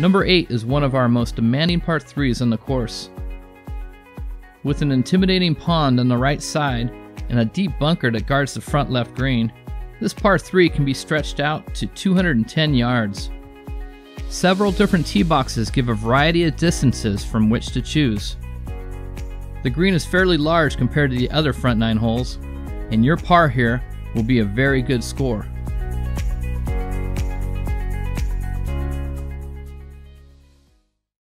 Number 8 is one of our most demanding par 3s on the course. With an intimidating pond on the right side and a deep bunker that guards the front left green, this par 3 can be stretched out to 210 yards. Several different tee boxes give a variety of distances from which to choose. The green is fairly large compared to the other front nine holes, and your par here will be a very good score.